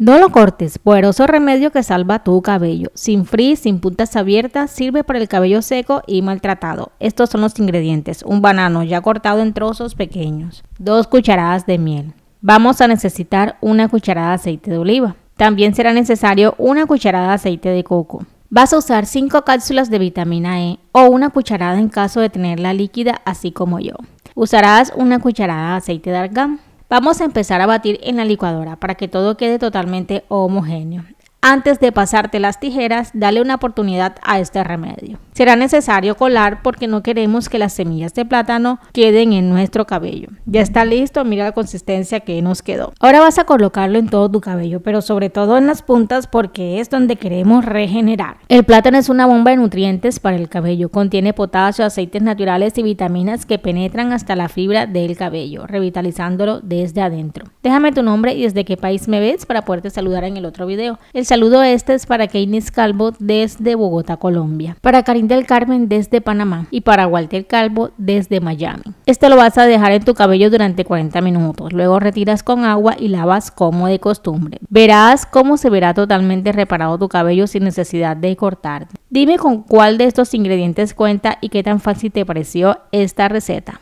No lo cortes, poderoso remedio que salva tu cabello. Sin frizz, sin puntas abiertas, sirve para el cabello seco y maltratado. Estos son los ingredientes. Un banano ya cortado en trozos pequeños. Dos cucharadas de miel. Vamos a necesitar una cucharada de aceite de oliva. También será necesario una cucharada de aceite de coco. Vas a usar 5 cápsulas de vitamina E o una cucharada en caso de tenerla líquida, así como yo. Usarás una cucharada de aceite de argán. Vamos a empezar a batir en la licuadora para que todo quede totalmente homogéneo. Antes de pasarte las tijeras, dale una oportunidad a este remedio. Será necesario colar porque no queremos que las semillas de plátano queden en nuestro cabello. Ya está listo, mira la consistencia que nos quedó. Ahora vas a colocarlo en todo tu cabello, pero sobre todo en las puntas porque es donde queremos regenerar. El plátano es una bomba de nutrientes para el cabello. Contiene potasio, aceites naturales y vitaminas que penetran hasta la fibra del cabello, revitalizándolo desde adentro. Déjame tu nombre y desde qué país me ves para poderte saludar en el otro video. El saludo este es para Keynes Calvo desde Bogotá, Colombia. Para Karin del Carmen desde Panamá y para Walter Calvo desde Miami. Este lo vas a dejar en tu cabello durante 40 minutos. Luego retiras con agua y lavas como de costumbre. Verás cómo se verá totalmente reparado tu cabello sin necesidad de cortar. Dime con cuál de estos ingredientes cuenta y qué tan fácil te pareció esta receta.